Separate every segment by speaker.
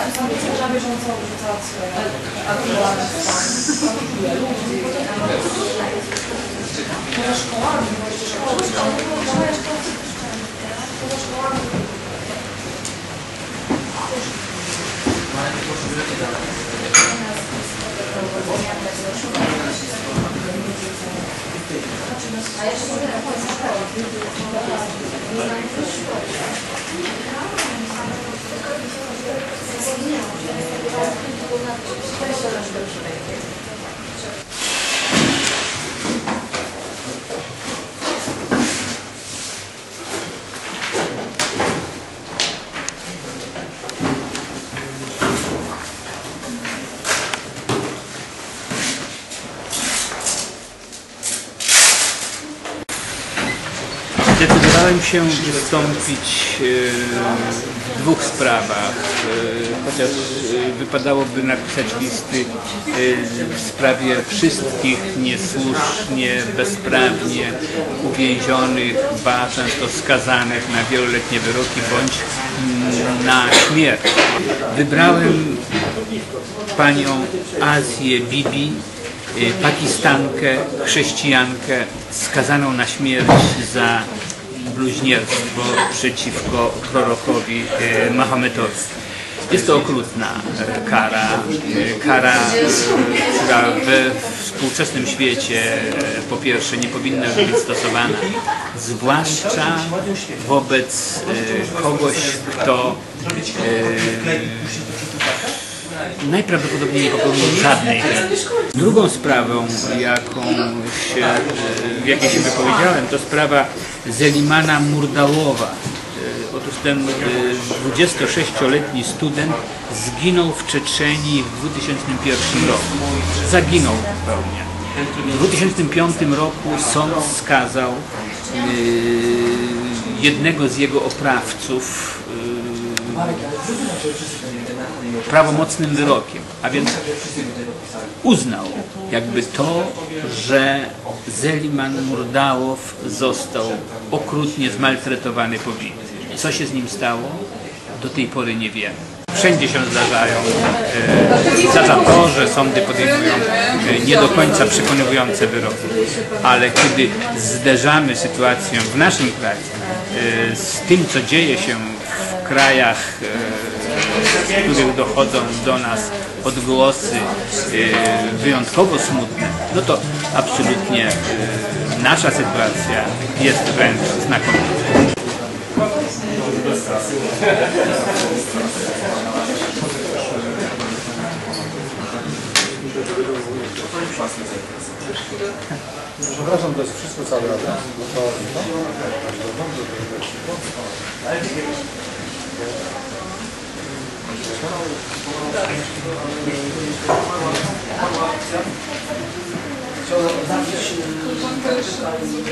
Speaker 1: Na bieżąco wrzucać aktualne stany, ludzi. Poza szkołami, bo jeszcze szkoły, poza szkołami. Thank you.
Speaker 2: Zdecydowałem się wystąpić e, w dwóch sprawach, e, chociaż e, wypadałoby napisać listy w sprawie wszystkich niesłusznie, bezprawnie uwięzionych, ba często skazanych na wieloletnie wyroki bądź mm, na śmierć. Wybrałem panią Azję Bibi, Pakistankę, chrześcijankę skazaną na śmierć za bluźnierstwo przeciwko prorokowi y, Mahometowi. Jest to okrutna y, kara, y, kara, która we współczesnym świecie po pierwsze nie powinna być stosowana, zwłaszcza wobec kogoś, kto najprawdopodobniej nie popełnił żadnej. Drugą sprawą, jaką się, w jakiej się wypowiedziałem, to sprawa Zelimana Murdałowa. E, Otóż ten e, 26-letni student zginął w Czeczenii w 2001 roku. Zaginął zupełnie. W 2005 roku sąd skazał e, jednego z jego oprawców e, prawomocnym wyrokiem, a więc uznał jakby to, że Zeliman Murdałow został okrutnie zmaltretowany pobity. Co się z nim stało? Do tej pory nie wiemy. Wszędzie się zdarzają, e, zdarza to, że sądy podejmują e, nie do końca przekonujące wyroki, ale kiedy zderzamy sytuację w naszym kraju e, z tym, co dzieje się w krajach e, z których dochodzą do nas odgłosy e, wyjątkowo smutne, no to absolutnie e, nasza sytuacja jest wręcz znakomita.
Speaker 3: Przepraszam, to jest wszystko cały raz. No to,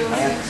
Speaker 1: Ayak